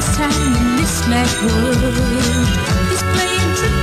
first time in this mad world. He's playing tricks.